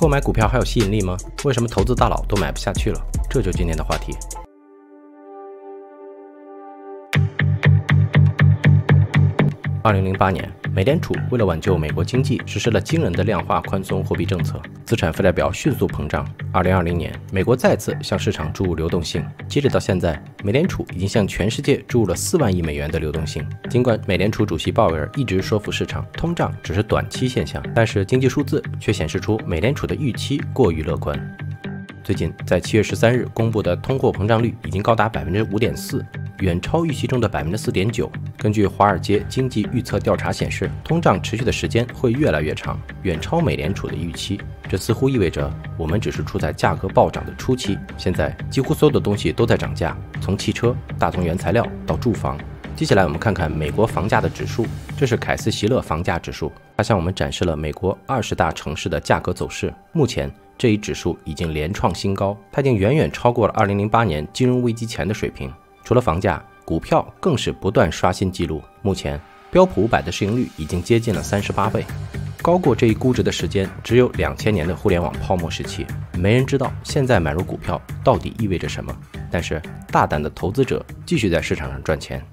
购买股票还有吸引力吗？为什么投资大佬都买不下去了？这就今天的话题。二零零八年，美联储为了挽救美国经济，实施了惊人的量化宽松货币政策，资产负债表迅速膨胀。二零二零年，美国再次向市场注入流动性，截止到现在，美联储已经向全世界注入了四万亿美元的流动性。尽管美联储主席鲍威尔一直说服市场，通胀只是短期现象，但是经济数字却显示出美联储的预期过于乐观。最近，在七月十三日公布的通货膨胀率已经高达百分之五点四。远超预期中的百分之四点九。根据华尔街经济预测调查显示，通胀持续的时间会越来越长，远超美联储的预期。这似乎意味着我们只是处在价格暴涨的初期。现在几乎所有的东西都在涨价，从汽车、大宗原材料到住房。接下来我们看看美国房价的指数，这是凯斯席勒房价指数，它向我们展示了美国二十大城市的价格走势。目前这一指数已经连创新高，它已经远远超过了二零零八年金融危机前的水平。除了房价，股票更是不断刷新纪录。目前，标普五百的市盈率已经接近了三十八倍，高过这一估值的时间只有两千年的互联网泡沫时期。没人知道现在买入股票到底意味着什么，但是大胆的投资者继续在市场上赚钱。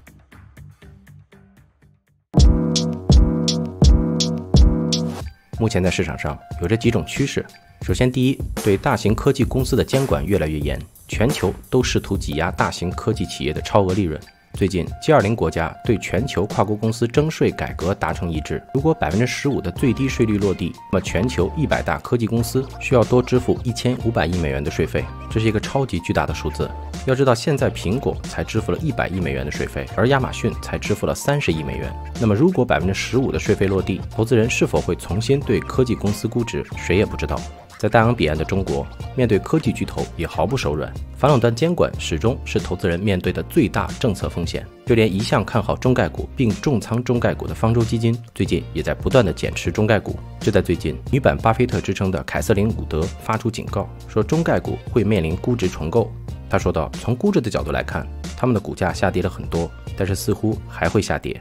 目前在市场上有着几种趋势。首先，第一，对大型科技公司的监管越来越严。全球都试图挤压大型科技企业的超额利润。最近，G20 国家对全球跨国公司征税改革达成一致。如果百分之十五的最低税率落地，那么全球一百大科技公司需要多支付一千五百亿美元的税费，这是一个超级巨大的数字。要知道，现在苹果才支付了一百亿美元的税费，而亚马逊才支付了三十亿美元。那么，如果百分之十五的税费落地，投资人是否会重新对科技公司估值，谁也不知道。在大洋彼岸的中国，面对科技巨头也毫不手软。反垄断监管始终是投资人面对的最大政策风险。就连一向看好中概股并重仓中概股的方舟基金，最近也在不断的减持中概股。就在最近，女版巴菲特之称的凯瑟琳·伍德发出警告，说中概股会面临估值重构。他说道：“从估值的角度来看，他们的股价下跌了很多，但是似乎还会下跌。”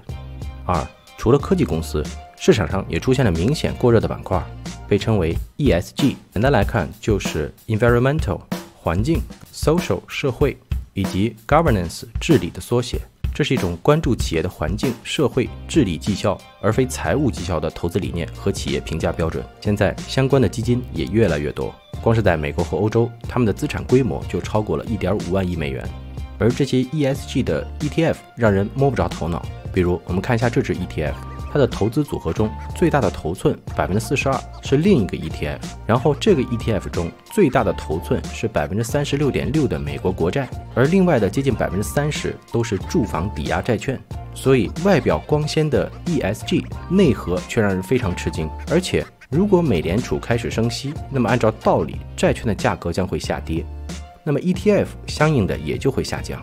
二，除了科技公司，市场上也出现了明显过热的板块。被称为 ESG，简单来看就是 environmental 环境、social 社会以及 governance 治理的缩写。这是一种关注企业的环境、社会、治理绩效，而非财务绩效的投资理念和企业评价标准。现在相关的基金也越来越多，光是在美国和欧洲，他们的资产规模就超过了一点五万亿美元。而这些 ESG 的 ETF 让人摸不着头脑。比如，我们看一下这支 ETF。它的投资组合中最大的头寸百分之四十二是另一个 ETF，然后这个 ETF 中最大的头寸是百分之三十六点六的美国国债，而另外的接近百分之三十都是住房抵押债券。所以外表光鲜的 ESG 内核却让人非常吃惊。而且如果美联储开始升息，那么按照道理债券的价格将会下跌，那么 ETF 相应的也就会下降。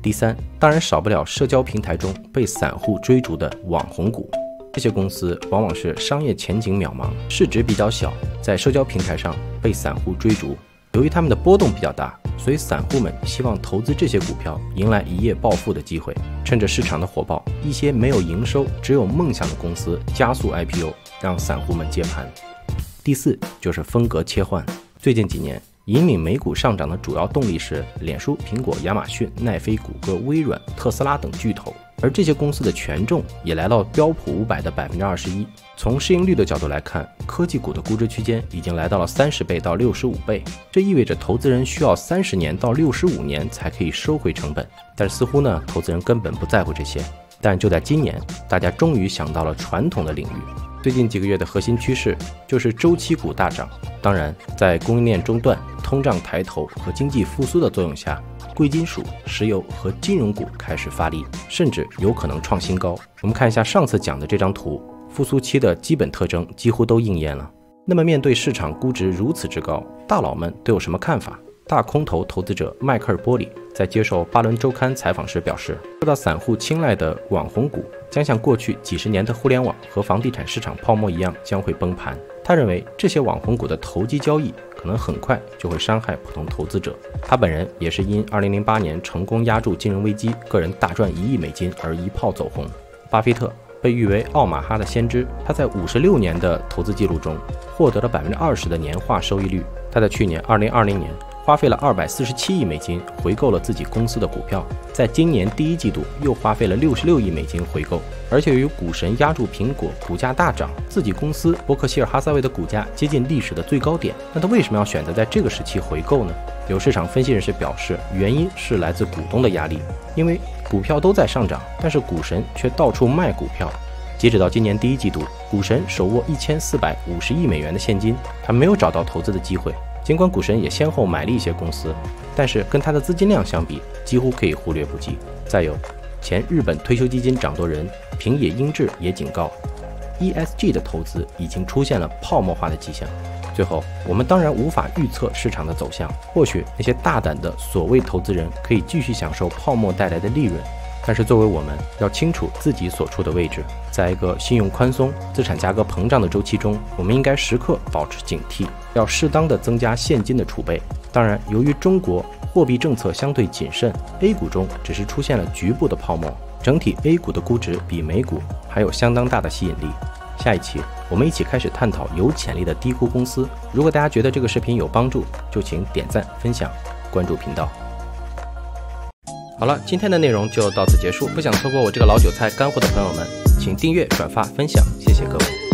第三，当然少不了社交平台中被散户追逐的网红股。这些公司往往是商业前景渺茫，市值比较小，在社交平台上被散户追逐。由于他们的波动比较大，所以散户们希望投资这些股票，迎来一夜暴富的机会。趁着市场的火爆，一些没有营收、只有梦想的公司加速 IPO，让散户们接盘。第四，就是风格切换。最近几年。引领美股上涨的主要动力是脸书、苹果、亚马逊、奈飞、谷歌、微软、特斯拉等巨头，而这些公司的权重也来到标普五百的百分之二十一。从市盈率的角度来看，科技股的估值区间已经来到了三十倍到六十五倍，这意味着投资人需要三十年到六十五年才可以收回成本。但似乎呢，投资人根本不在乎这些。但就在今年，大家终于想到了传统的领域。最近几个月的核心趋势就是周期股大涨。当然，在供应链中断、通胀抬头和经济复苏的作用下，贵金属、石油和金融股开始发力，甚至有可能创新高。我们看一下上次讲的这张图，复苏期的基本特征几乎都应验了。那么，面对市场估值如此之高，大佬们都有什么看法？大空头投资者迈克尔·波里在接受巴伦周刊采访时表示，受到散户青睐的网红股将像过去几十年的互联网和房地产市场泡沫一样将会崩盘。他认为这些网红股的投机交易可能很快就会伤害普通投资者。他本人也是因2008年成功压住金融危机，个人大赚一亿美金而一炮走红。巴菲特、被誉为奥马哈的先知。他在五十六年的投资记录中获得了百分之二十的年化收益率。他在去年二零二零年。花费了二百四十七亿美金回购了自己公司的股票，在今年第一季度又花费了六十六亿美金回购，而且由于股神压住苹果，股价大涨，自己公司伯克希尔哈撒韦的股价接近历史的最高点。那他为什么要选择在这个时期回购呢？有市场分析人士表示，原因是来自股东的压力，因为股票都在上涨，但是股神却到处卖股票。截止到今年第一季度，股神手握一千四百五十亿美元的现金，他没有找到投资的机会。尽管股神也先后买了一些公司，但是跟他的资金量相比，几乎可以忽略不计。再有，前日本退休基金掌舵人平野英治也警告，ESG 的投资已经出现了泡沫化的迹象。最后，我们当然无法预测市场的走向，或许那些大胆的所谓投资人可以继续享受泡沫带来的利润。但是，作为我们要清楚自己所处的位置，在一个信用宽松、资产价格膨胀的周期中，我们应该时刻保持警惕，要适当的增加现金的储备。当然，由于中国货币政策相对谨慎，A 股中只是出现了局部的泡沫，整体 A 股的估值比美股还有相当大的吸引力。下一期我们一起开始探讨有潜力的低估公司。如果大家觉得这个视频有帮助，就请点赞、分享、关注频道。好了，今天的内容就到此结束。不想错过我这个老韭菜干货的朋友们，请订阅、转发、分享，谢谢各位。